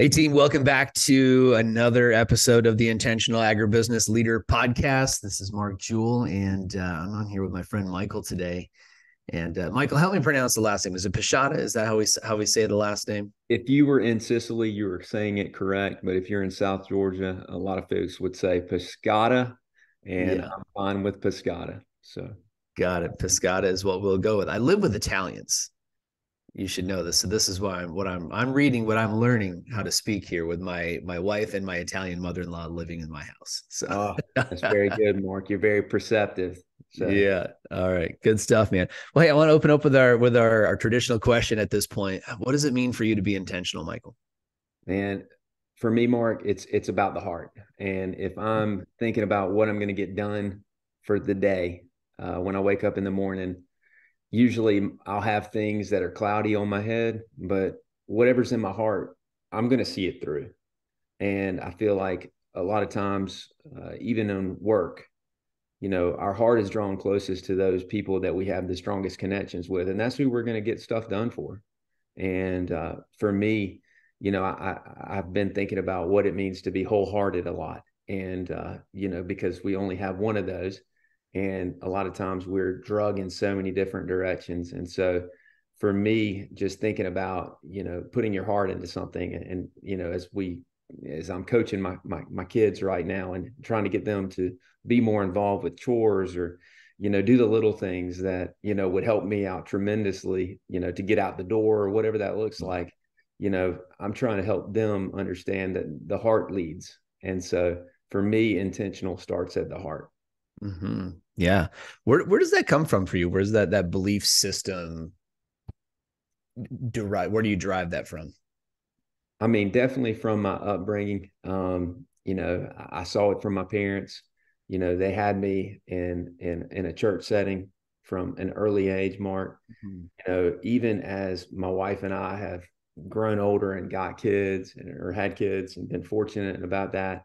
Hey, team, welcome back to another episode of the Intentional Agribusiness Leader Podcast. This is Mark Jewell, and uh, I'm on here with my friend Michael today. And uh, Michael, help me pronounce the last name. Is it Pashada? Is that how we how we say the last name? If you were in Sicily, you were saying it correct. But if you're in South Georgia, a lot of folks would say Pescata, and yeah. I'm fine with Pescata. So got it. Pescata is what we'll go with. I live with Italians, you should know this. So this is why I'm what I'm I'm reading what I'm learning how to speak here with my my wife and my Italian mother-in-law living in my house. So oh, that's very good, Mark. You're very perceptive. So. Yeah. All right. Good stuff, man. Well, hey, I want to open up with our with our, our traditional question at this point. What does it mean for you to be intentional, Michael? Man, for me, Mark, it's it's about the heart. And if I'm thinking about what I'm going to get done for the day, uh, when I wake up in the morning, usually I'll have things that are cloudy on my head, but whatever's in my heart, I'm going to see it through. And I feel like a lot of times, uh, even in work, you know, our heart is drawn closest to those people that we have the strongest connections with, and that's who we're going to get stuff done for. And uh, for me, you know, I, I've been thinking about what it means to be wholehearted a lot, and uh, you know, because we only have one of those, and a lot of times we're drug in so many different directions and so for me just thinking about you know putting your heart into something and, and you know as we as i'm coaching my, my my kids right now and trying to get them to be more involved with chores or you know do the little things that you know would help me out tremendously you know to get out the door or whatever that looks mm-hmm. like you know i'm trying to help them understand that the heart leads and so for me intentional starts at the heart Mm-hmm. Yeah. Where where does that come from for you? Where's that that belief system derive? Where do you derive that from? I mean, definitely from my upbringing. Um, you know, I saw it from my parents. You know, they had me in in in a church setting from an early age, Mark. Mm-hmm. You know, even as my wife and I have grown older and got kids and, or had kids and been fortunate about that,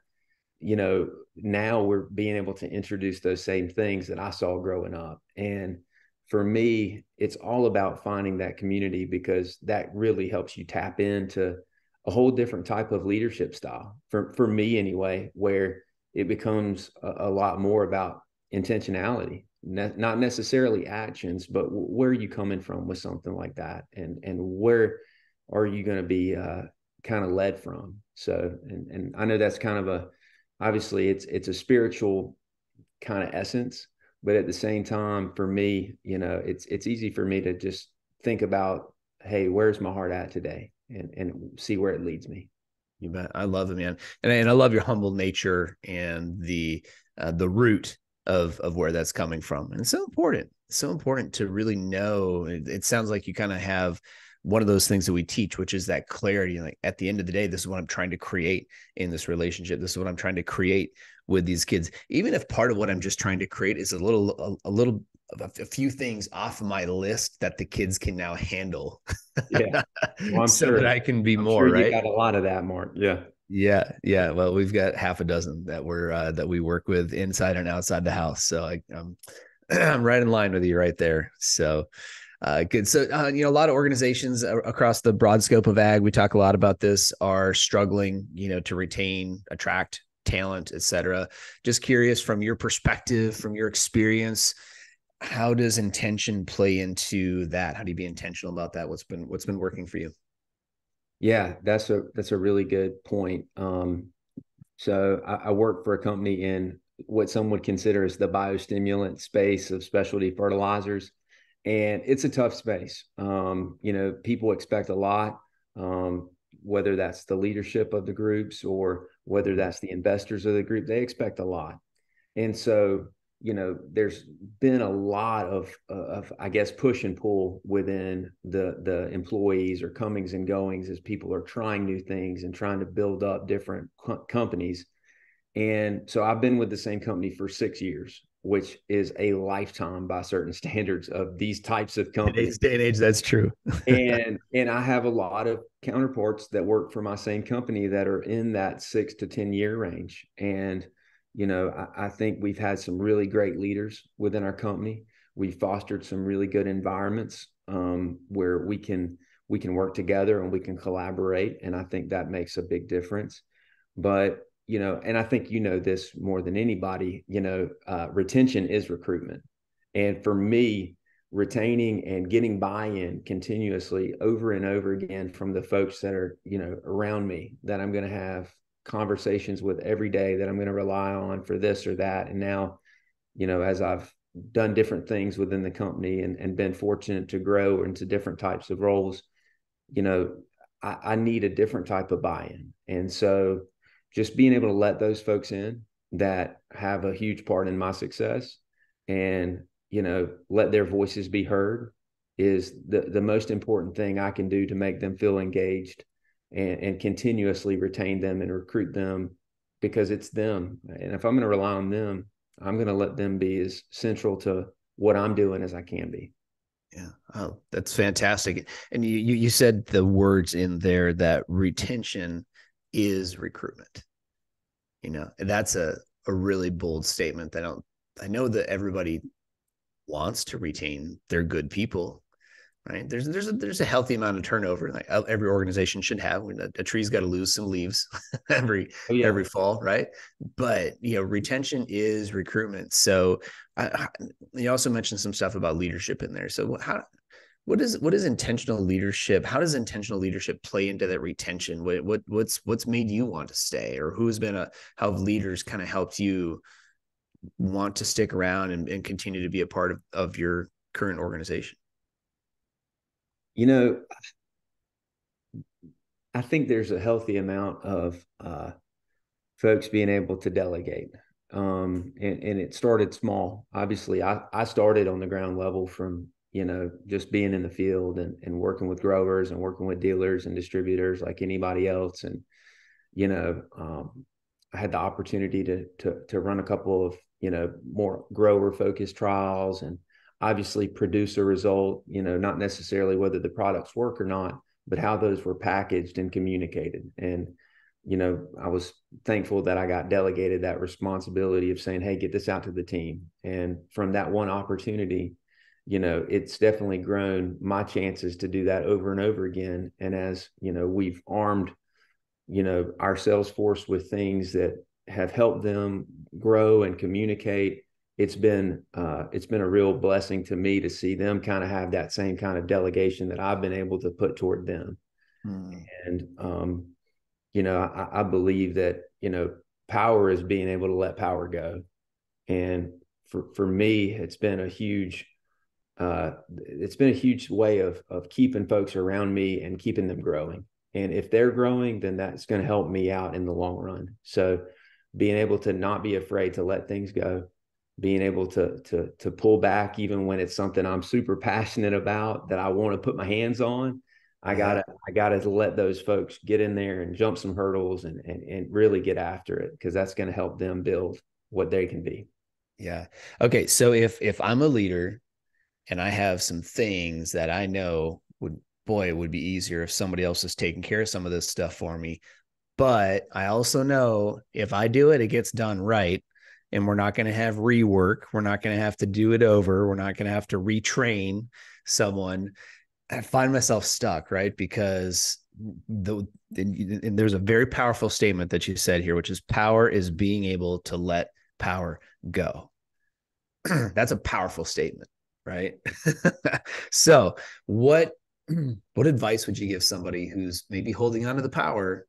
you know, now we're being able to introduce those same things that I saw growing up. And for me, it's all about finding that community because that really helps you tap into a whole different type of leadership style for, for me anyway, where it becomes a, a lot more about intentionality, ne- not necessarily actions, but where are you coming from with something like that? And, and where are you going to be uh, kind of led from? So, and, and I know that's kind of a, obviously it's it's a spiritual kind of essence but at the same time for me you know it's it's easy for me to just think about hey where's my heart at today? And and see where it leads me. You bet. I love it man. And, and i love your humble nature and the uh, the root of of where that's coming from. And it's so important. It's so important to really know. It, it sounds like you kind of have one of those things that we teach, which is that clarity. Like at the end of the day, this is what I'm trying to create in this relationship. This is what I'm trying to create with these kids. Even if part of what I'm just trying to create is a little, a, a little, a few things off my list that the kids can now handle. Yeah, well, so sure. that I can be I'm more. Sure right? got a lot of that, Mark. Yeah. Yeah, yeah. Well, we've got half a dozen that we're uh, that we work with inside and outside the house. So I, I'm I'm right in line with you right there. So uh, good. So, uh, you know, a lot of organizations across the broad scope of ag, we talk a lot about this, are struggling, you know, to retain, attract talent, et cetera. Just curious from your perspective, from your experience, how does intention play into that? How do you be intentional about that? What's been what's been working for you? Yeah, that's a that's a really good point. Um, so I, I work for a company in what some would consider as the biostimulant space of specialty fertilizers and it's a tough space. Um, you know, people expect a lot, um, whether that's the leadership of the groups or whether that's the investors of the group. They expect a lot, and so you know, there's been a lot of of I guess push and pull within the the employees or comings and goings as people are trying new things and trying to build up different co- companies. And so I've been with the same company for six years which is a lifetime by certain standards of these types of companies. day and age, that's true. and and I have a lot of counterparts that work for my same company that are in that six to ten year range. And you know, I, I think we've had some really great leaders within our company. We fostered some really good environments um, where we can we can work together and we can collaborate. And I think that makes a big difference. But, you know, and I think you know this more than anybody, you know, uh, retention is recruitment. And for me, retaining and getting buy-in continuously over and over again from the folks that are, you know, around me that I'm going to have conversations with every day that I'm going to rely on for this or that. And now, you know, as I've done different things within the company and, and been fortunate to grow into different types of roles, you know, I, I need a different type of buy-in. And so just being able to let those folks in that have a huge part in my success and, you know, let their voices be heard is the, the most important thing I can do to make them feel engaged and, and continuously retain them and recruit them because it's them. And if I'm going to rely on them, I'm going to let them be as central to what I'm doing as I can be. Yeah. Oh, that's fantastic. And you, you, you said the words in there that retention is recruitment. You know, and that's a, a really bold statement. That I don't, I know that everybody wants to retain their good people, right? There's there's a, there's a healthy amount of turnover. Like every organization should have. When a, a tree's got to lose some leaves every oh, yeah. every fall, right? But you know, retention is recruitment. So I, you also mentioned some stuff about leadership in there. So how what is what is intentional leadership? How does intentional leadership play into that retention? What what what's what's made you want to stay, or who's been a how have leaders kind of helped you want to stick around and, and continue to be a part of, of your current organization? You know, I think there's a healthy amount of uh, folks being able to delegate. Um, and, and it started small. Obviously, I, I started on the ground level from, you know, just being in the field and, and working with growers and working with dealers and distributors like anybody else. And, you know, um, I had the opportunity to, to, to run a couple of, you know, more grower focused trials and obviously produce a result, you know, not necessarily whether the products work or not, but how those were packaged and communicated. And, you know, I was thankful that I got delegated that responsibility of saying, hey, get this out to the team. And from that one opportunity, you know, it's definitely grown my chances to do that over and over again. And as, you know, we've armed, you know, our sales force with things that have helped them grow and communicate it's been uh, it's been a real blessing to me to see them kind of have that same kind of delegation that I've been able to put toward them. Hmm. And um, you know, I, I, believe that you know power is being able to let power go. And for for me, it's been a huge uh, it's been a huge way of of keeping folks around me and keeping them growing. And if they're growing, then that's going to help me out in the long run. So being able to not be afraid to let things go being able to to to pull back even when it's something I'm super passionate about that I want to put my hands on. I gotta I gotta let those folks get in there and jump some hurdles and and, and really get after it because that's going to help them build what they can be. Yeah. Okay. So if if I'm a leader and I have some things that I know would boy it would be easier if somebody else is taking care of some of this stuff for me. But I also know if I do it, it gets done right and we're not going to have rework. We're not going to have to do it over. We're not going to have to retrain someone. I find myself stuck, right? Because the and there's a very powerful statement that you said here, which is power is being able to let power go. That's a powerful statement, right? so, what what advice would you give somebody who's maybe holding on to the power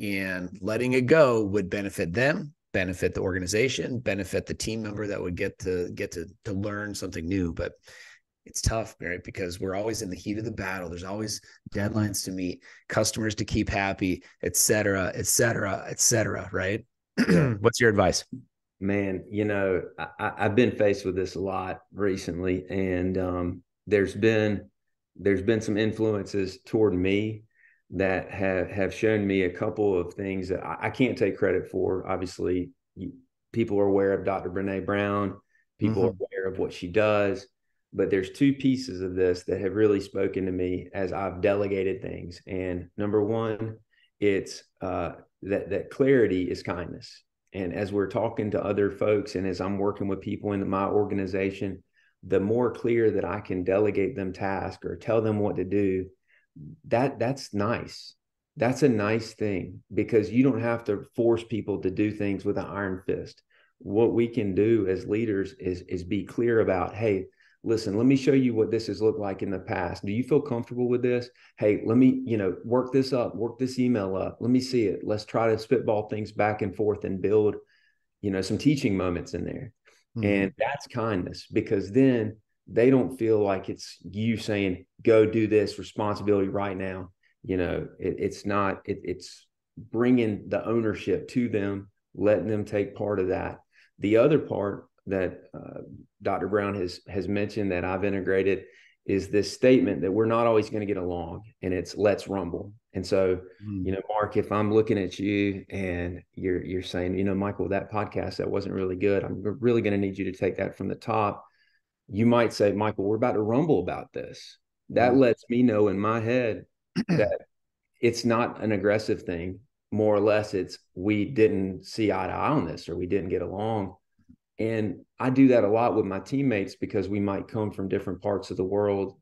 and letting it go would benefit them benefit the organization, benefit the team member that would get to get to to learn something new. But it's tough, right? Because we're always in the heat of the battle. There's always deadlines to meet, customers to keep happy, et cetera, et cetera, et cetera. Right? What's your advice? Man, you know, I, have been faced with this a lot recently, and um, there's been there's been some influences toward me that have have shown me a couple of things that I, I can't take credit for. Obviously, you, people are aware of Dr. Brene Brown. People mm-hmm. are aware of what she does, but there's two pieces of this that have really spoken to me as I've delegated things. And number one, it's uh, that that clarity is kindness. And as we're talking to other folks, and as I'm working with people in my organization, the more clear that I can delegate them tasks or tell them what to do, that that's nice. That's a nice thing because you don't have to force people to do things with an iron fist. What we can do as leaders is is be clear about hey listen let me show you what this has looked like in the past. Do you feel comfortable with this? Hey let me you know work this up work this email up. Let me see it. Let's try to spitball things back and forth and build you know some teaching moments in there. Mm-hmm. and that's kindness because then they don't feel like it's you saying go do this responsibility right now. You know it, it's not it, it's bringing the ownership to them letting them take part of that. The other part that uh, dr brown has has mentioned that i've integrated is this statement that we're not always going to get along and it's let's rumble and so mm. you know mark if i'm looking at you and you're you're saying you know michael that podcast that wasn't really good i'm really going to need you to take that from the top you might say michael we're about to rumble about this that mm. lets me know in my head that it's not an aggressive thing. More or less, it's we didn't see eye to eye on this or we didn't get along. And I do that a lot with my teammates because we might come from different parts of the world.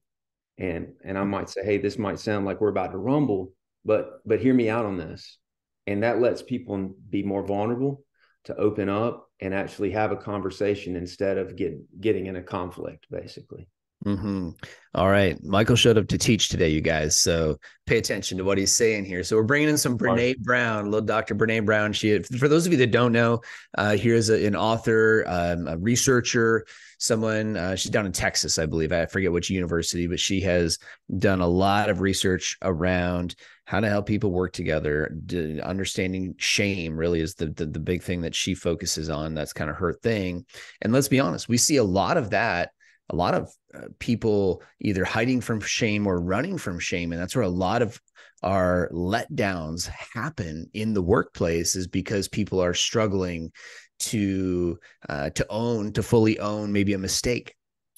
And and I might say, hey, this might sound like we're about to rumble, but but hear me out on this. And that lets people be more vulnerable to open up and actually have a conversation instead of get getting in a conflict, basically. Mm-hmm. All right. Michael showed up to teach today, you guys. So pay attention to what he's saying here. So we're bringing in some Brene Brown, little Dr. Brene Brown. She, for those of you that don't know, uh, here's a, an author, um, a researcher, someone, uh, she's down in Texas, I believe. I forget which university, but she has done a lot of research around how to help people work together. understanding shame really is the, the, the big thing that she focuses on. That's kind of her thing. And let's be honest, we see a lot of that a lot of uh, people either hiding from shame or running from shame and that's where a lot of our letdowns happen in the workplace is because people are struggling to uh, to own to fully own maybe a mistake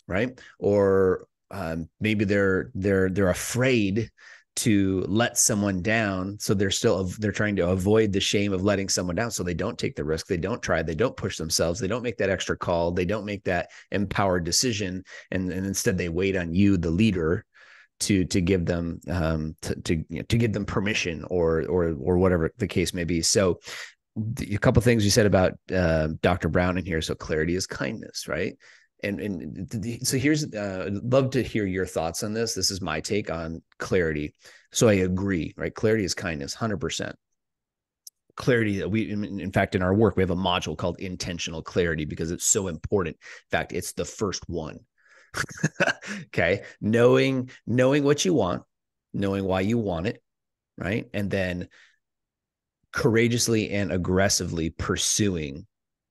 right? Or um, maybe they're they're they're afraid to let someone down so they're still they're trying to avoid the shame of letting someone down so they don't take the risk they don't try they don't push themselves they don't make that extra call they don't make that empowered decision and, and instead they wait on you the leader to to give them um to to, you know, to give them permission or or or whatever the case may be so a couple things you said about uh, Dr. Brown in here. So clarity is kindness, right? And and so here's uh, I'd love to hear your thoughts on this. This is my take on clarity. So i agree right? Clarity is kindness 100% clarity that we in fact in our work we have a module called intentional clarity because it's so important. In fact it's the first one. Okay? Knowing knowing what you want knowing why you want it right? And then courageously and aggressively pursuing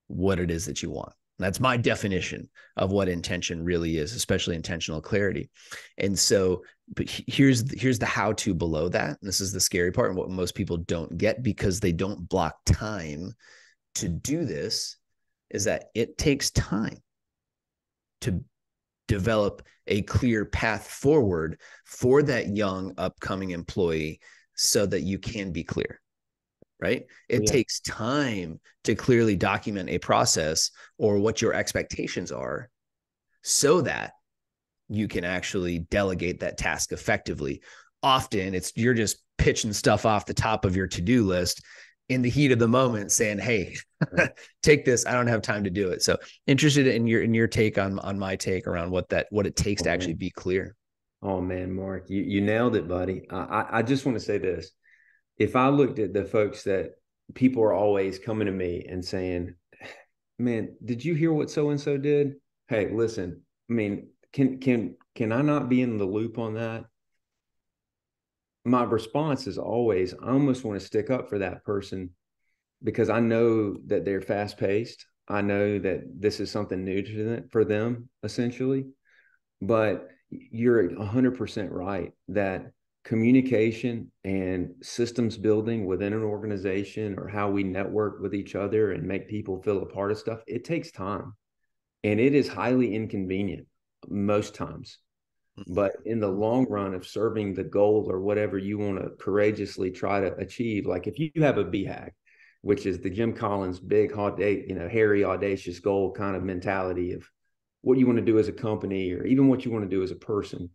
what it is that you want that's my definition of what intention really is, especially intentional clarity. And so, but here's here's the how to below that. And this is the scary part and what most people don't get because they don't block time to do this is that it takes time to develop a clear path forward for that young upcoming employee so that you can be clear right? It yeah. takes time to clearly document a process or what your expectations are so that you can actually delegate that task effectively. Often it's you're just pitching stuff off the top of your to-do list in the heat of the moment saying, "Hey, take this. I don't have time to do it." So, interested in your in your take on on my take around what that what it takes oh, to actually be clear. Oh man, Mark, you you nailed it, buddy. I I just want to say this if I looked at the folks that people are always coming to me and saying, "Man, did you hear what so and so did?" Hey, listen. I mean, can can can I not be in the loop on that? My response is always, I almost want to stick up for that person because I know that they're fast paced. I know that this is something new to them, for them, essentially. But you're 100% right that communication and systems building within an organization or how we network with each other and make people feel a part of stuff, it takes time and it is highly inconvenient most times. Mm-hmm. But in the long run of serving the goal or whatever you want to courageously try to achieve, like if you have a BHAG, which is the Jim Collins big, audacious, you know, hairy, audacious goal kind of mentality of what you want to do as a company or even what you want to do as a person,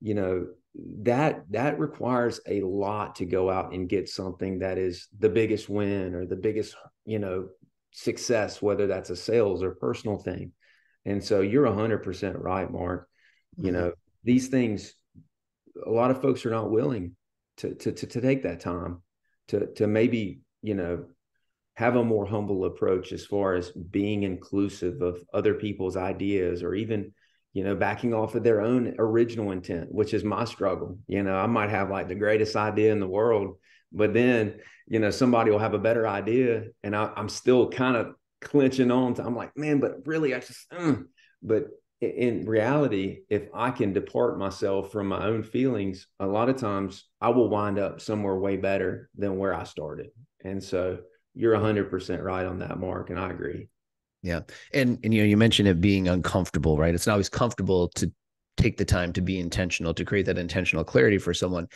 you know, that that requires a lot to go out and get something that is the biggest win or the biggest you know success whether that's a sales or personal thing and so you're 100% right mark you mm-hmm. know these things a lot of folks are not willing to, to to to take that time to to maybe you know have a more humble approach as far as being inclusive of other people's ideas or even you know backing off of their own original intent which is my struggle. You know i might have like the greatest idea in the world but then you know somebody will have a better idea and I, am still kind of clenching on to i'm like man but really i just mm. but in reality if i can depart myself from my own feelings a lot of times i will wind up somewhere way better than where i started. And so you're 100% right on that mark and i agree yeah. And and you know you mentioned it being uncomfortable right? It's not always comfortable to take the time to be intentional to create that intentional clarity for someone.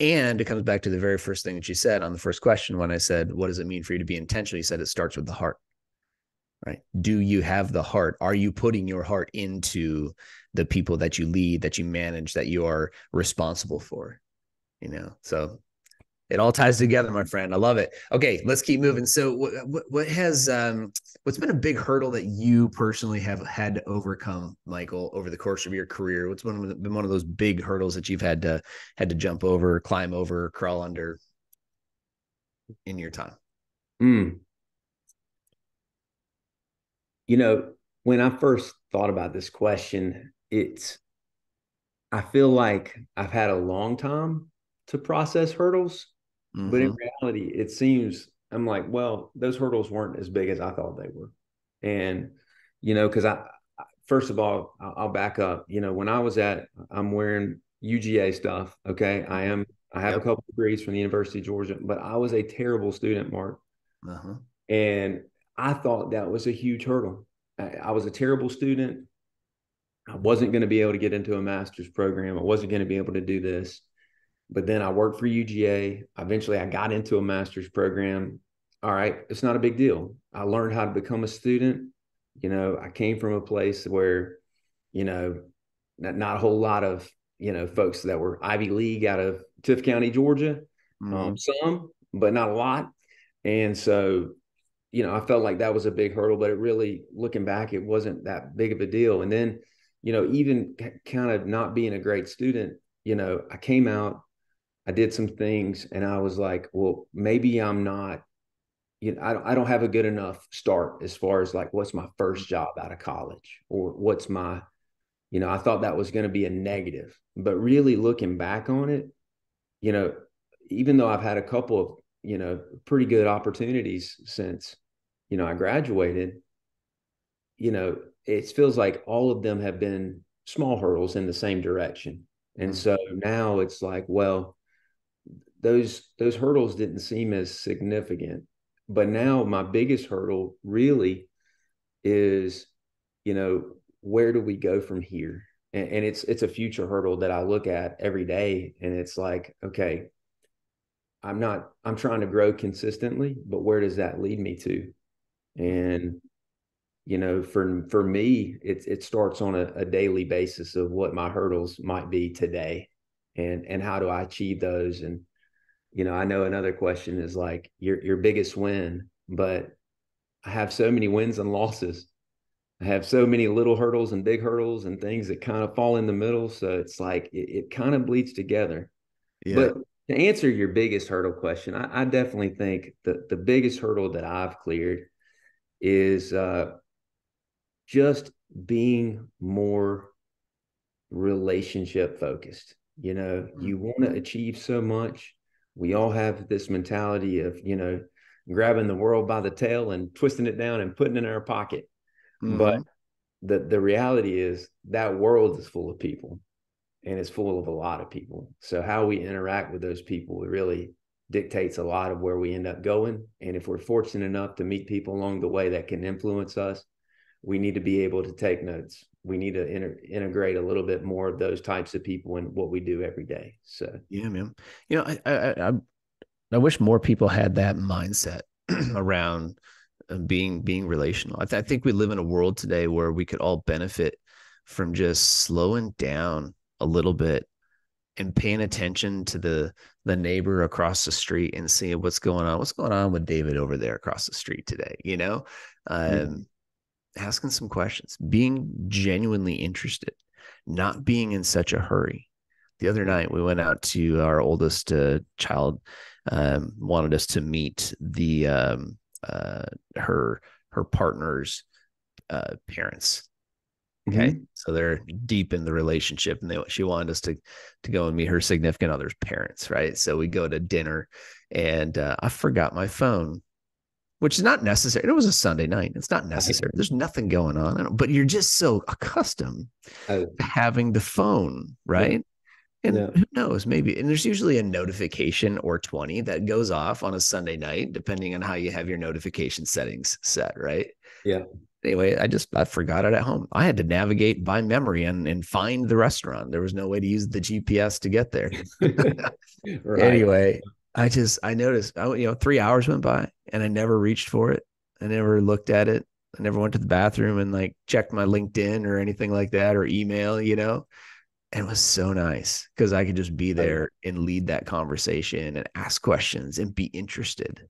And it comes back to the very first thing that you said on the first question when i said what does it mean for you to be intentional? You said it starts with the heart right? Do you have the heart? Are you putting your heart into the people that you lead that you manage that you are responsible for? You know? So it all ties together my friend. I love it. Okay let's keep moving. So what, what, has um what's been a big hurdle that you personally have had to overcome michael over the course of your career? What's one of been one of those big hurdles that you've had to had to jump over climb over crawl under in your time? Mm. you know when i first thought about this question it's i feel like i've had a long time to process hurdles Mm-hmm. But in mm-hmm. reality, it seems I'm like, well, those hurdles weren't as big as I thought they were. And, you know, because I, first of all, I'll back up. You know, when I was at, I'm wearing UGA stuff. Okay. I am, I have yep. a couple degrees from the University of Georgia, but I was a terrible student, Mark. Uh-huh. And I thought that was a huge hurdle. I, I was a terrible student. I wasn't going to be able to get into a master's program. I wasn't going to be able to do this. But then I worked for UGA. Eventually, I got into a master's program. All right, it's not a big deal. I learned how to become a student. You know, I came from a place where, you know, not, not a whole lot of, you know, folks that were Ivy League out of Tift County, Georgia. Mm-hmm. Um, some, but not a lot. And so, you know, I felt like that was a big hurdle, but it really, looking back, it wasn't that big of a deal. And then, you know, even kind of not being a great student, you know, I came out I did some things and I was like, well, maybe I'm not, you know, I don't, I don't have a good enough start as far as like, what's my first job out of college or what's my, you know, I thought that was going to be a negative, but really looking back on it, you know, even though I've had a couple of, you know, pretty good opportunities since, you know, I graduated, you know, it feels like all of them have been small hurdles in the same direction. And mm-hmm. so now it's like, well, those those hurdles didn't seem as significant. But now my biggest hurdle really is you know where do we go from here? And, and, it's it's a future hurdle that i look at every day and it's like okay i'm not i'm trying to grow consistently but where does that lead me to? And you know for for me it it starts on a, a daily basis of what my hurdles might be today and and how do i achieve those and you know, I know another question is like your your biggest win, but I have so many wins and losses. I have so many little hurdles and big hurdles and things that kind of fall in the middle. So it's like it, it kind of bleeds together. Yeah. But to answer your biggest hurdle question, I, I definitely think that the biggest hurdle that I've cleared is uh, just being more relationship focused. You know, you mm-hmm. want to achieve so much we all have this mentality of you know grabbing the world by the tail and twisting it down and putting it in our pocket. Mm-hmm. but the the reality is that world is full of people and it's full of a lot of people. So how we interact with those people really dictates a lot of where we end up going. And if we're fortunate enough to meet people along the way that can influence us we need to be able to take notes we need to inter- integrate a little bit more of those types of people in what we do every day. So yeah, man. You know, I I I, I wish more people had that mindset around uh, being being relational. I, th- I think we live in a world today where we could all benefit from just slowing down a little bit and paying attention to the the neighbor across the street and seeing what's going on. What's going on with David over there across the street today? You know, um. Asking some questions, being genuinely interested, not being in such a hurry. The other night we went out to our oldest uh, child um, wanted us to meet the um, uh, her her partner's uh, parents Okay. Mm-hmm. So they're deep in the relationship and they she wanted us to to go and meet her significant other's parents, right? So we go to dinner and uh, I forgot my phone, which is not necessary. It was a Sunday night. It's not necessary. There's nothing going on, but you're just so accustomed oh. to having the phone, right? And yeah. who knows, maybe, and there's usually a notification or 20 that goes off on a Sunday night, depending on how you have your notification settings set, right? Yeah anyway, I just I forgot it at home. I had to navigate by memory and and find the restaurant. There was no way to use the GPS to get there. right. Anyway, I just I noticed I, you know three hours went by and I never reached for it. I never looked at it. I never went to the bathroom and like checked my LinkedIn or anything like that or email. You know. And it was so nice because I could just be there and lead that conversation and ask questions and be interested.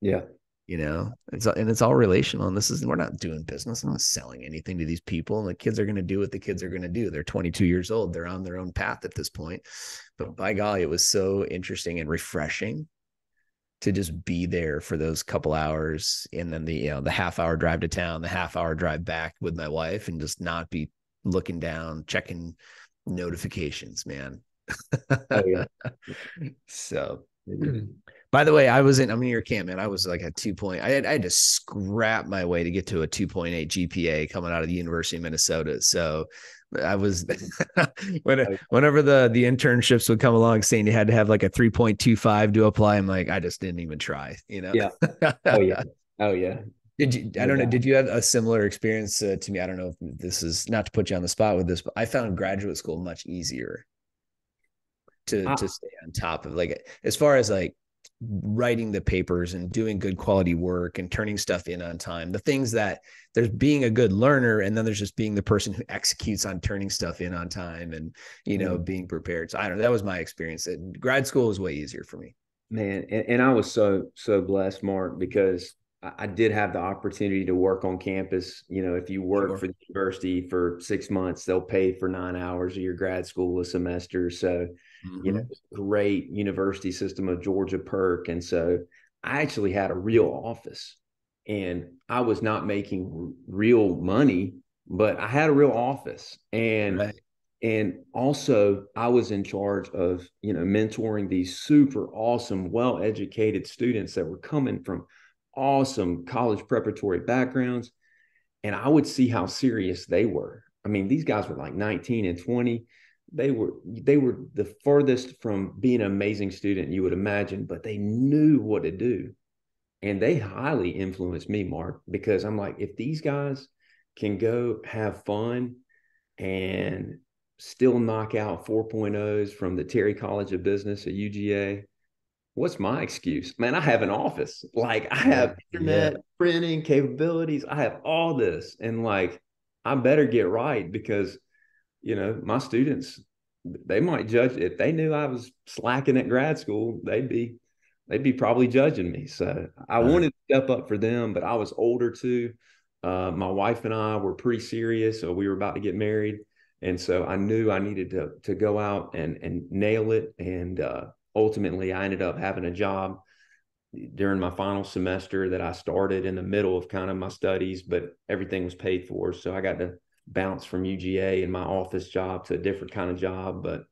Yeah you know it's and it's all relational and this is we're not doing business i'm not selling anything to these people and the kids are going to do what the kids are going to do they're 22 years old they're on their own path at this point but by golly it was so interesting and refreshing to just be there for those couple hours and then the you know the half hour drive to town the half hour drive back with my wife and just not be looking down checking notifications man oh, yeah. so By the way, I was in, I'm in your camp, man. I was like a two point, I had, I had to scrap my way to get to a 2.8 GPA coming out of the University of Minnesota. So I was, when, whenever the, the internships would come along saying you had to have like a 3.25 to apply, I'm like, I just didn't even try, you know? Yeah. Oh, yeah. Oh, yeah. Did you, I don't know, did you have a similar experience uh, to me? I don't know if this is not to put you on the spot with this, but I found graduate school much easier to, ah. to stay on top of like, as far as like, writing the papers and doing good quality work and turning stuff in on time the things that there's being a good learner and then there's just being the person who executes on turning stuff in on time and you know mm being prepared so i don't know that was my experience grad school was way easier for me man and, and i was so so blessed mark because I did have the opportunity to work on campus. You know, if you work sure. for the university for six months, they'll pay for nine hours of your grad school a semester. So mm-hmm. you know, mm-hmm. great university system of Georgia Perk. And so I actually had a real office and I was not making real money, but I had a real office. And right. and also I was in charge of, you know, mentoring these super awesome, well-educated students that were coming from awesome college preparatory backgrounds. And I would see how serious they were. I mean, these guys were like 19 and 20 they were they were the furthest from being an amazing student you would imagine, but they knew what to do. And they highly influenced me, Mark, because I'm like, if these guys can go have fun and still knock out 4.0s from the Terry College of Business at UGA, what's my excuse? Man, I have an office. Like I have internet yeah. printing capabilities. I have all this. And like I better get right because you know, my students, they might judge if they knew I was slacking at grad school, they'd be they'd be probably judging me. So I right. wanted to step up for them, but I was older too. Uh, my wife and I were pretty serious, so we were about to get married, and so I knew I needed to to go out and and nail it. And uh, ultimately, I ended up having a job during my final semester that I started in the middle of kind of my studies, but everything was paid for, so I got to bounce from UGA and my office job to a different kind of job. But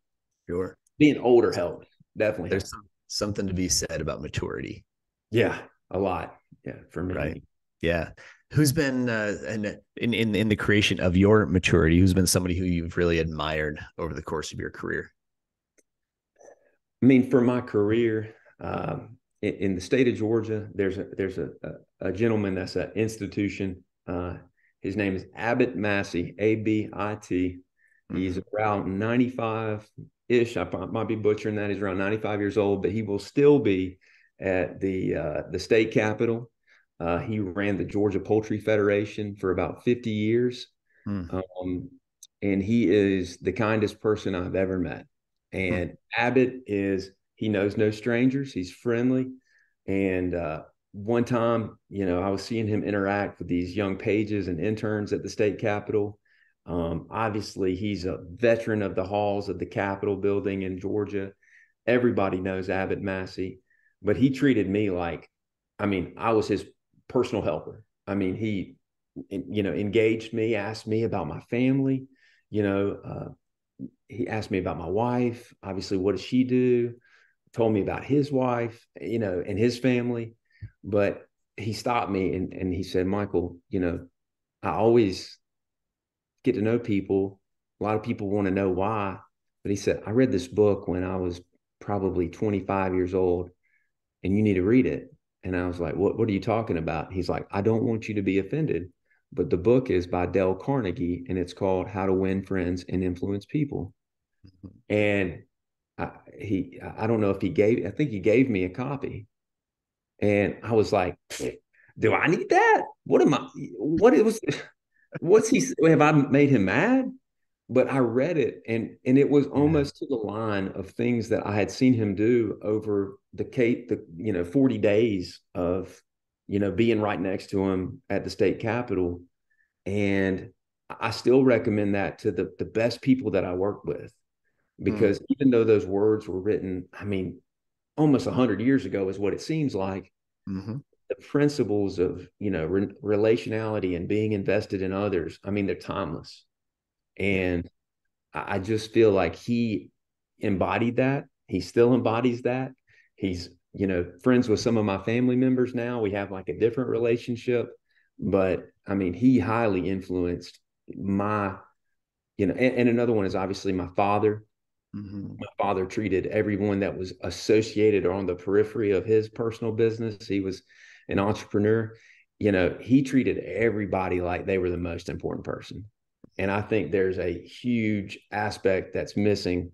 sure, being older helped definitely. There's helped. something to be said about maturity. Yeah, a lot. Yeah, for me. Right. Yeah. Who's been uh, in, in in the creation of your maturity? Who's been somebody who you've really admired over the course of your career? I mean, for my career, um, in, in, the state of Georgia, there's a there's a, a, a gentleman that's an institution. Uh, his name is Abit Massey, A B I T. He's mm-hmm. around 95 ish. I might be butchering that. He's around 95 years old, but he will still be at the uh, the state capitol. Uh, he ran the Georgia Poultry Federation for about 50 years. Mm. Um, and he is the kindest person I've ever met. And hmm. Abit is he knows no strangers. He's friendly, and uh, one time, you know, I was seeing him interact with these young pages and interns at the state capitol. Um, obviously, he's a veteran of the halls of the Capitol building in Georgia. Everybody knows Abit Massey, but he treated me like, I mean, I was his personal helper. I mean, he, you know, engaged me, asked me about my family. You know, uh, he asked me about my wife. Obviously, what does she do? Told me about his wife, you know, and his family but he stopped me and, and he said, Michael, you know, I always get to know people. A lot of people want to know why. But he said, I read this book when I was probably 25 years old and you need to read it. And I was like, what, what are you talking about? He's like, I don't want you to be offended. But the book is by Dale Carnegie and it's called How to Win Friends and Influence People. Mm-hmm. And I, he, I don't know if he gave, I think he gave me a copy. And I was like, do I need that? What am I? What it was? What's he? Have I made him mad? But I read it, and and it was almost to the line of things that I had seen him do over the Kate, the you know, forty days of you know being right next to him at the state capitol, and I still recommend that to the the best people that I work with, because mm. even though those words were written, I mean, almost 100 years ago is what it seems like. Mm-hmm. the principles of you know re- relationality and being invested in others i mean they're timeless. And I, I just feel like he embodied that. He still embodies that. He's you know friends with some of my family members now. We have like a different relationship. But i mean he highly influenced my you know and, and another one is obviously my father Mm-hmm. My father treated everyone that was associated or on the periphery of his personal business. He was an entrepreneur. You know, he treated everybody like they were the most important person. And I think there's a huge aspect that's missing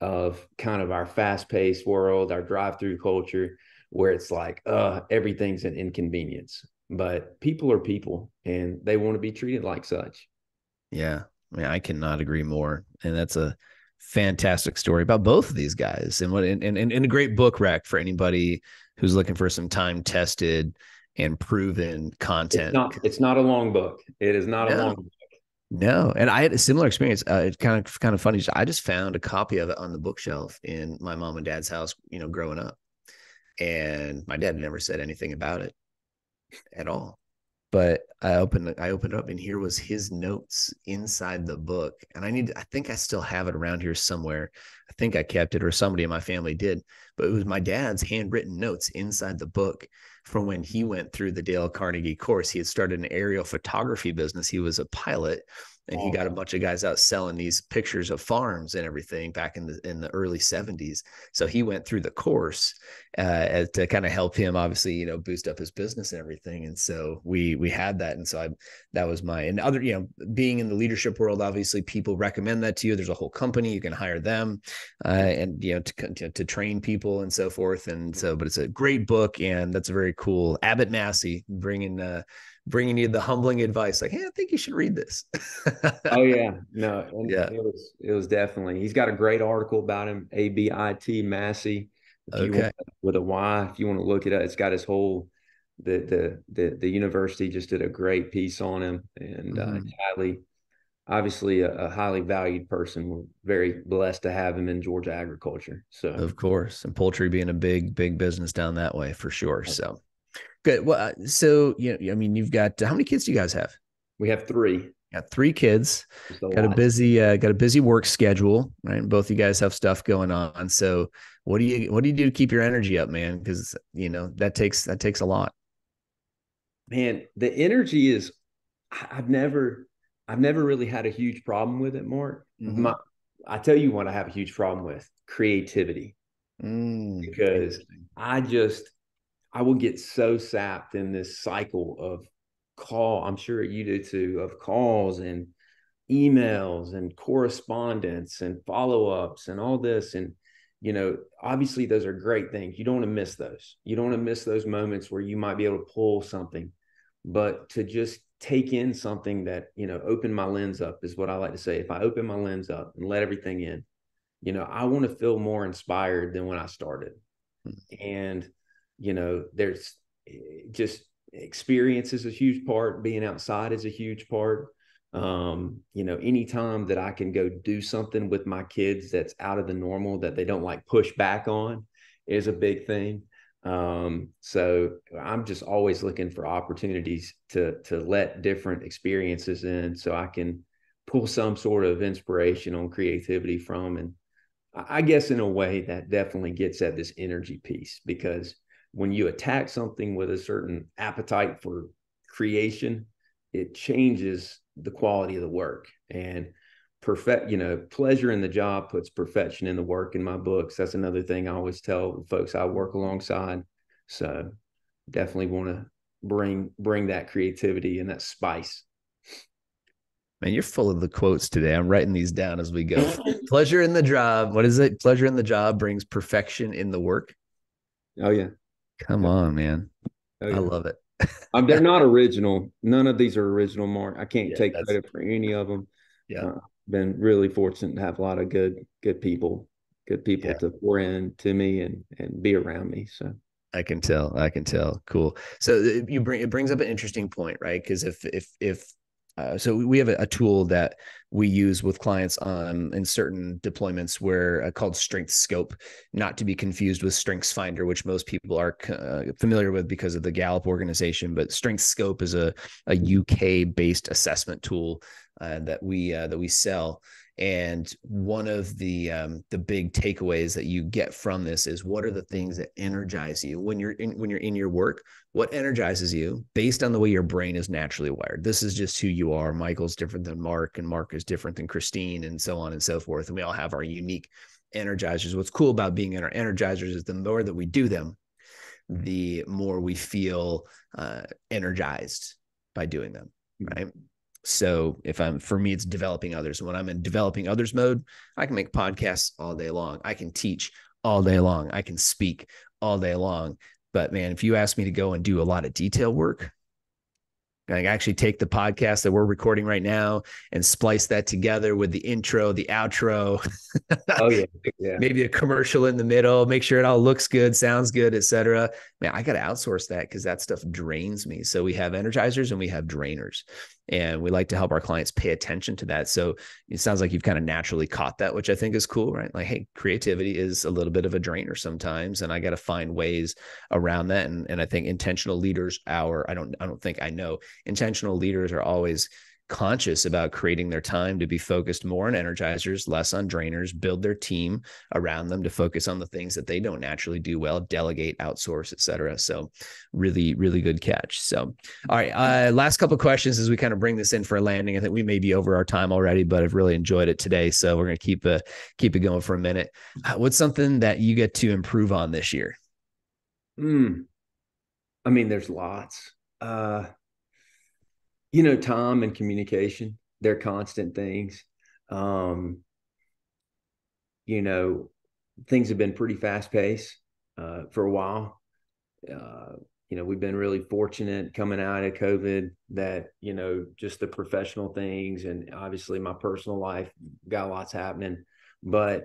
of kind of our fast paced world, our drive through culture, where it's like, uh, everything's an inconvenience. But people are people and they want to be treated like such. Yeah. I mean, I cannot agree more. And that's a, fantastic story about both of these guys and what and, and, and a great book rack for anybody who's looking for some time tested and proven content. It's not, it's not a long book. It is not no. a long book. No, and I had a similar experience. Uh, it's kind of kind of funny. I just found a copy of it on the bookshelf in my mom and dad's house. You know, growing up, and my dad never said anything about it at all but I opened I opened up and here was his notes inside the book. And I need I think I still have it around here somewhere. I think I kept it or somebody in my family did, but it was my dad's handwritten notes inside the book from when he went through the Dale Carnegie course. He had started an aerial photography business. He was a pilot and he got a bunch of guys out selling these pictures of farms and everything back in the in the early 70s so he went through the course uh, to kind of help him obviously you know boost up his business and everything. And so we we had that. And so i that was my and other you know being in the leadership world obviously people recommend that to you. There's a whole company you can hire them uh, and you know to, to, to train people and so forth. And so but it's a great book and that's a very cool abit massey bringing uh bringing you the humbling advice like hey i think you should read this. Oh yeah. No yeah. it was it was definitely he's got a great article about him a-b-i-t massey okay. Want, with a y if you want to look it up. It's got his whole the the the, the university just did a great piece on him and uh, mm-hmm. uh, highly obviously a, a, highly valued person. We're very blessed to have him in georgia agriculture so. Of course and poultry being a big big business down that way for sure so Good. Well, uh, so you know, I mean, you've got how many kids do you guys have? We have three. Got three kids. A got lot. a busy, uh, got a busy work schedule, right? Both you guys have stuff going on. So, what do you, what do you do to keep your energy up, man? Because you know that takes that takes a lot. Man, the energy is. I've never, I've never really had a huge problem with it, Mark. Mm-hmm. My, I tell you what, I have a huge problem with creativity, mm, because I just I will get so sapped in this cycle of call. I'm sure you do too, of calls and emails and correspondence and follow ups and all this. And, you know, obviously those are great things. You don't want to miss those. You don't want to miss those moments where you might be able to pull something, but to just take in something that, you know, open my lens up is what I like to say. If I open my lens up and let everything in, you know, I want to feel more inspired than when I started. Hmm. And, you know, there's eh, just experience is a huge part, being outside is a huge part. Um, you know, anytime that I can go do something with my kids that's out of the normal that they don't like push back on is a big thing. Um, so I'm just always looking for opportunities to to let different experiences in so I can pull some sort of inspiration on creativity from and I guess in a way that definitely gets at this energy piece because when you attack something with a certain appetite for creation, it changes the quality of the work and perfect, you know, pleasure in the job puts perfection in the work in my books. That's another thing I always tell folks I work alongside. So definitely want to bring bring that creativity and that spice Man, you're full of the quotes today. I'm writing these down as we go. Pleasure in the job. What is it? Pleasure in the job brings perfection in the work. Oh yeah. Come yeah. on, man. Oh, yeah. I love it. um, they're not original. None of these are original, Mark. I can't yeah, take credit for any of them. Yeah. Uh, been really fortunate to have a lot of good, good people, good people to pour in to me and and be around me. So I can tell. I can tell. Cool. So uh, you bring it brings up an interesting point, right? Because if if if uh, so we have a, a, tool that we use with clients on in certain deployments where uh, called Strengthscope, not to be confused with Strengths Finder, which most people are uh, familiar with because of the Gallup organization. But Strengthscope is a, a UK based assessment tool uh, that we uh, that we sell, and one of the um, the big takeaways that you get from this is what are the things that energize you when you're in when you're in your work? What energizes you based on the way your brain is naturally wired? This is just who you are. Michael's different than Mark, and Mark is different than Christine, and so on and so forth. And we all have our unique energizers. What's cool about being in our energizers is the more that we do them, the more we feel uh, energized by doing them. Mm-hmm. Right. So if I'm for me, it's developing others. When I'm in developing others mode, I can make podcasts all day long. I can teach all day long. I can speak all day long. But man, if you ask me to go and do a lot of detail work, I actually take the podcast that we're recording right now and splice that together with the intro, the outro. oh yeah, yeah. Maybe a commercial in the middle. Make sure it all looks good, sounds good, etc. Man, I got to outsource that because that stuff drains me. So we have energizers and we have drainers, and we like to help our clients pay attention to that. So it sounds like you've kind of naturally caught that, which I think is cool, right? Like, hey, creativity is a little bit of a drainer sometimes, and I got to find ways around that. And and I think intentional leaders, our I don't I don't think I know intentional leaders are always conscious about creating their time to be focused more on energizers, less on drainers, build their team around them to focus on the things that they don't naturally do well, delegate, outsource, etc. So really, really good catch. So, all right. Uh, last couple questions as we kind of bring this in for a landing. I think we may be over our time already, but I've really enjoyed it today. So we're going to keep uh, keep it going for a minute. Uh, what's something that you get to improve on this year? Hmm. I mean, there's lots. Uh, you know, time and communication, they're constant things. Um, you know, things have been pretty fast paced uh, for a while. Uh, you know, we've been really fortunate coming out of COVID that, you know, just the professional things and obviously my personal life got lots happening. But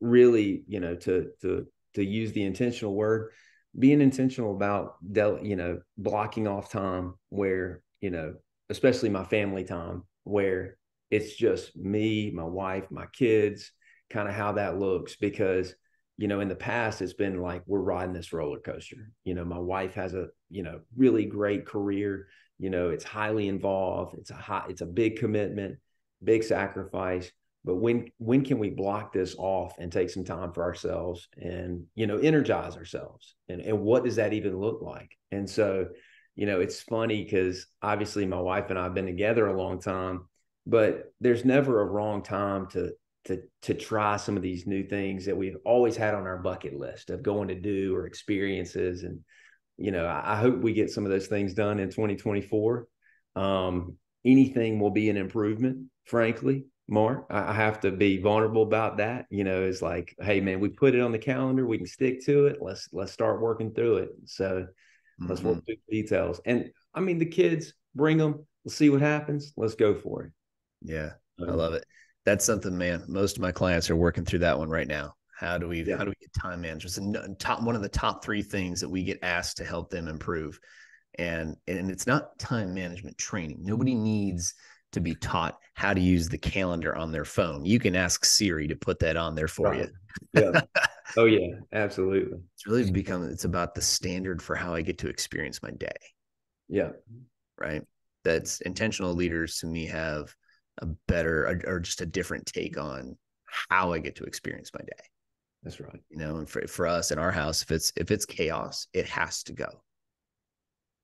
really, you know, to to to use the intentional word, being intentional about del- you know, blocking off time where, you know, especially my family time where it's just me, my wife, my kids, kind of how that looks because you know in the past it's been like we're riding this roller coaster. You know my wife has a you know really great career. You know it's highly involved. It's a high it's a big commitment big sacrifice. But when when can we block this off and take some time for ourselves and you know energize ourselves? And and what does that even look like? And so you know, it's funny because obviously my wife and I have been together a long time, but there's never a wrong time to to to try some of these new things that we've always had on our bucket list of going to do or experiences. And you know, I, I hope we get some of those things done in 2024. Um, anything will be an improvement, frankly. Mark, I have to be vulnerable about that. You know, it's like, hey man, we put it on the calendar, we can stick to it. Let's let's start working through it. So Let's mm-hmm. work through the details. And I mean, the kids bring them. We'll see what happens. Let's go for it. Yeah, I love it. that's something, man. Most of my clients are working through that one right now. How do we Yeah. how do we get time management? It's top one of the top three things that we get asked to help them improve. And and it's not time management training. Nobody needs to be taught how to use the calendar on their phone. You can ask Siri to put that on there for Right. you. Yeah. oh yeah, absolutely. It's really become it's about the standard for how I get to experience my day. Yeah. right? That's intentional leaders to me have a better or, just a different take on how I get to experience my day. That's right. You know, and for, for us in our house, if it's if it's chaos, it has to go.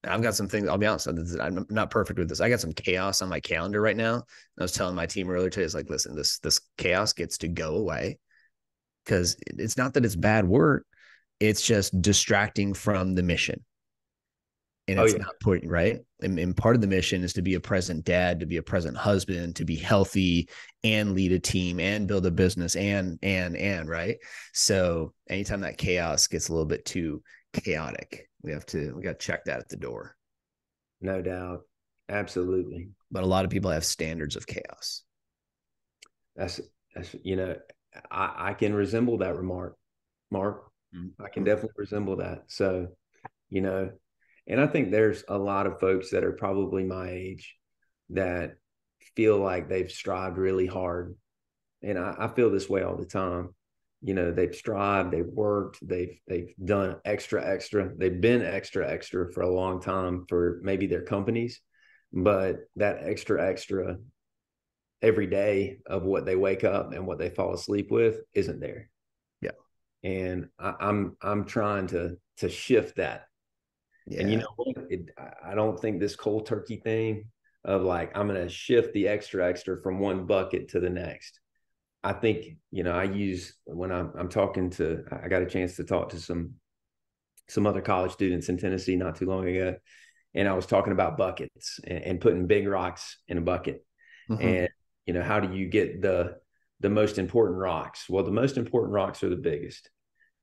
I've got some things. I'll be honest. I'm not perfect with this. I got some chaos on my calendar right now. I was telling my team earlier today, it's like, listen, this this chaos gets to go away because it's not that it's bad work. It's just distracting from the mission and Oh, it's yeah. not put right. And, and part of the mission is to be a present dad, to be a present husband, to be healthy and lead a team and build a business and and and right. So anytime that chaos gets a little bit too chaotic, we have to we got to check that at the door. No doubt. Absolutely. But a lot of people have standards of chaos. That's that's you know, I, I can resemble that remark, Mark. I can mm-hmm. definitely resemble that. So, you know, and I think there's a lot of folks that are probably my age that feel like they've strived really hard. And I, I feel this way all the time. You know, they've strived, they've worked, they've they've done extra, extra, they've been extra, extra for a long time for maybe their companies, but that extra, extra every day of what they wake up and what they fall asleep with isn't there. Yeah. And I, I'm I'm trying to to shift that Yeah. and you know? It, I- don't think this cold turkey thing of like I'm going to shift the extra extra from one bucket to the next. I think you know I use when I'm I'm talking to I got a chance to talk to some some other college students in Tennessee not too long ago, and I was talking about buckets and, and putting big rocks in a bucket Mhm. and you know how do you get the the most important rocks? Well the most important rocks are the biggest.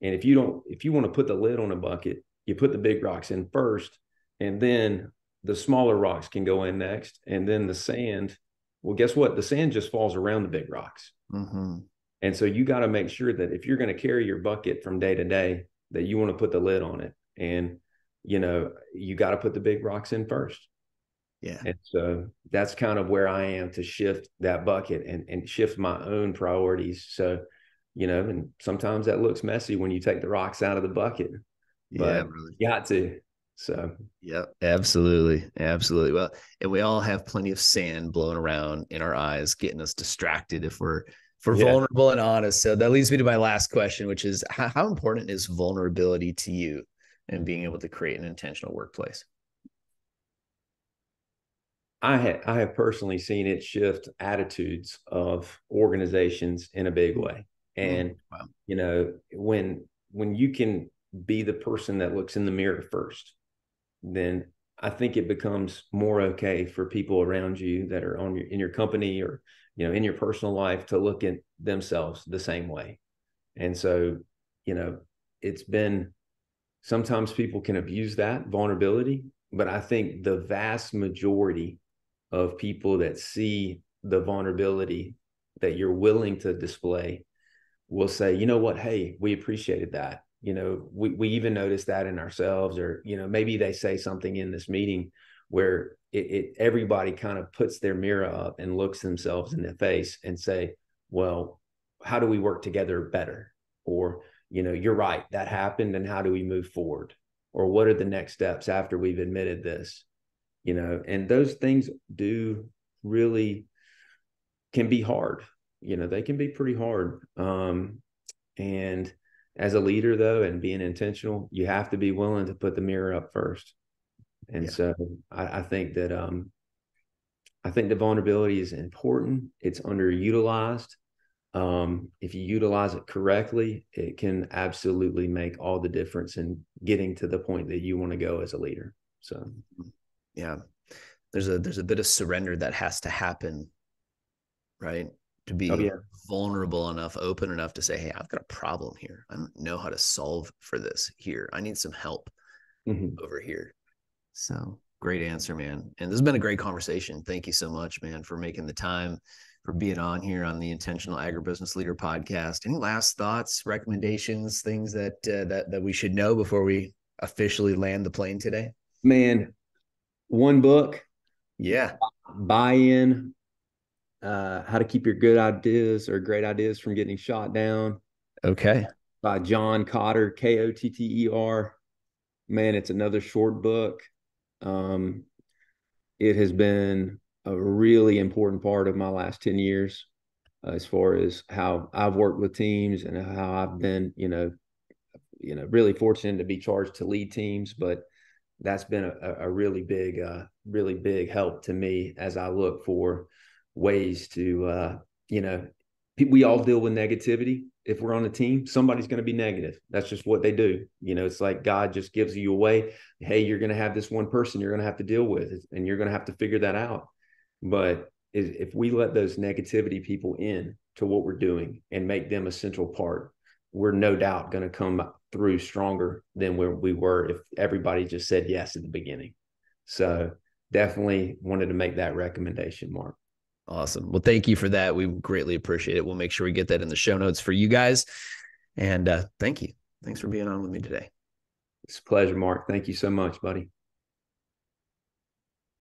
And if you don't if you want to put the lid on a bucket you put the big rocks in first and then the smaller rocks can go in next and then the sand well guess what? The sand just falls around the big rocks. Mhm. and so you got to make sure that if you're going to carry your bucket from day to day that you want to put the lid on it. And you know you got to put the big rocks in first yeah. and so that's kind of where I am to shift that bucket and, and shift my own priorities. So, you know, and sometimes that looks messy when you take the rocks out of the bucket. Yeah. but- Really. You got to. So, Yep, absolutely, absolutely. Well, and we all have plenty of sand blowing around in our eyes, getting us distracted if we're if we're Yeah. vulnerable and honest. So that leads me to my last question, which is how, how important is vulnerability to you and being able to create an intentional workplace? I have I have personally seen it shift attitudes of organizations in a big way. And Wow. you know, when when you can be the person that looks in the mirror first, then I think it becomes more okay for people around you that are on your in your company or you know in your personal life to look at themselves the same way. And so, you know, it's been sometimes people can abuse that vulnerability, but I think the vast majority of people that see the vulnerability that you're willing to display will say, you know what, hey, we appreciated that. You know, we, we even noticed that in ourselves, or, you know, maybe they say something in this meeting where it, it everybody kind of puts their mirror up and looks themselves in the face and say, well, how do we work together better? Or, you know, you're right, that happened, and how do we move forward? Or what are the next steps after we've admitted this? You know, and those things do really can be hard. You know, they can be pretty hard. Um, and as a leader, though, and being intentional, you have to be willing to put the mirror up first. And Yeah. so I, I think that um, I think the vulnerability is important. It's underutilized. Um, if you utilize it correctly, it can absolutely make all the difference in getting to the point that you want to go as a leader. So Yeah. There's a there's a bit of surrender that has to happen, right? To be Oh, yeah. vulnerable enough, open enough to say, hey, I've got a problem here. I don't know how to solve for this here. I need some help. mhm. over here. So great answer, man. And this has been a great conversation. Thank you so much, man, for making the time, for being on here on the Intentional Agribusiness Leader podcast. Any last thoughts, recommendations, things that uh, that that we should know before we officially land the plane today? Man, one book. Yeah. Buy in. Uh, how to keep your good ideas or great ideas from getting shot down. Okay. By John Kotter, K O T T E R. Man, it's another short book. Um, it has been a really important part of my last 10 years uh, as far as how I've worked with teams and how I've been, you know, you know, really fortunate to be charged to lead teams, but that's been a, a really big, uh, really big help to me as I look for ways to, uh, you know, we all deal with negativity. If we're on a team, somebody's going to be negative. That's just what they do. You know, it's like God just gives you a way. Hey, you're going to have this one person you're going to have to deal with, and you're going to have to figure that out. But if we let those negativity people in to what we're doing and make them a central part, we're no doubt going to come through stronger than where we were if everybody just said yes at the beginning. So definitely wanted to make that recommendation, Mark. Awesome. Well, thank you for that. We greatly appreciate it. We'll make sure we get that in the show notes for you guys. And uh, thank you. Thanks for being on with me today. It's a pleasure, Mark. Thank you so much, buddy.